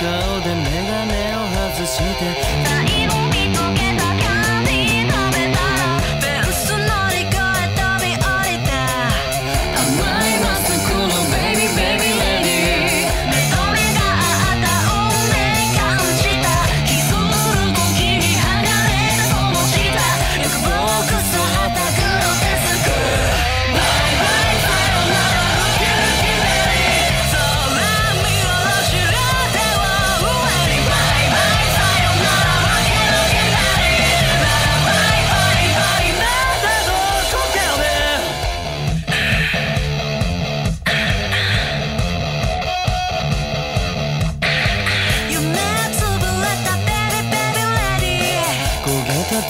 顔で眼鏡を外して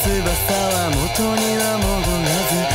翼は元には戻らず